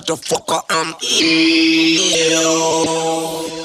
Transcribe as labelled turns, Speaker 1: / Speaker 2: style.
Speaker 1: motherfucker, I'm ill.